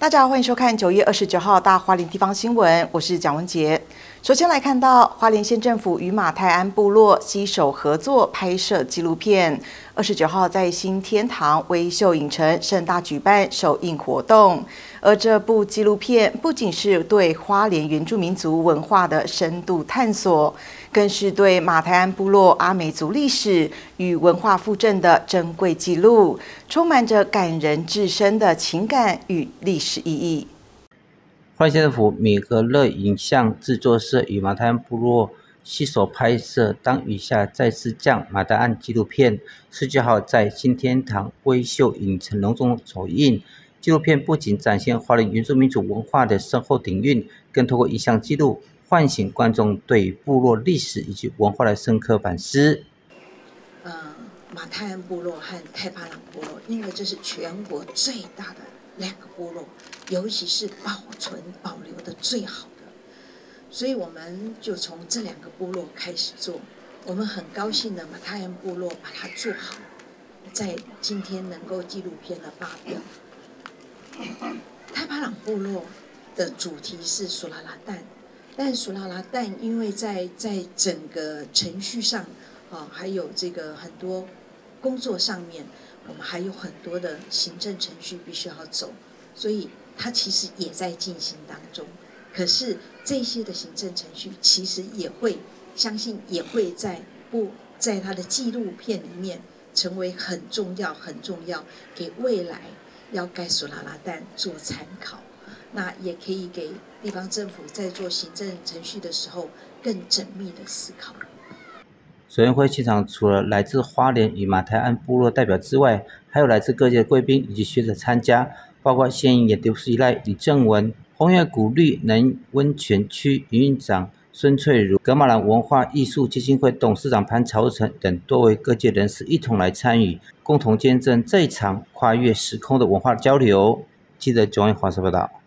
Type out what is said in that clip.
大家好，欢迎收看九月二十九号大花莲地方新闻，我是蒋文杰。首先来看到花莲县政府与马泰安部落携手合作拍摄纪录片，二十九号在新天堂微秀影城盛大举办首映活动。而这部纪录片不仅是对花莲原住民族文化的深度探索，更是对马台安部落阿美族历史与文化附振的珍贵记录，充满着感人至深的情感与历史意义。花莲县政府米格勒影像制作社与马台安部落携手拍摄《当雨下再次降》马达案纪录片，十九号在新天堂微秀影城隆重首映。纪录片不仅展现华人原住民族文化的深厚底蕴，更透过影像记录，唤醒观众对部落历史以及文化的深刻反思。呃，马太安部落和泰巴朗部落，因为这是全国最大的两个部落，尤其是保存保留的最好，所以我们就从这两个部落开始做。我们很高兴的马太阳部落把它做好，在今天能够纪录片的发表。泰巴朗部落的主题是苏拉拉蛋，但苏拉拉蛋因为在在整个程序上，啊，还有这个很多工作上面，我们还有很多的行政程序必须要走，所以它其实也在进行当中。可是这些的行政程序其实也会，相信也会在不在他的纪录片里面成为很重要、很重要，给未来。要盖苏拉拉蛋做参考，那也可以给地方政府在做行政程序的时候更缜密的思考。首映会现场除了来自花莲与马台安部落代表之外，还有来自各界的贵宾以及学者参加，包括现营也丢失依赖李正文、红叶谷绿能温泉区营运长孙翠如、格马兰文化艺术基金会董事长潘朝成等多位各界人士一同来参与。共同见证这一场跨越时空的文化交流。记得九月华摄报道。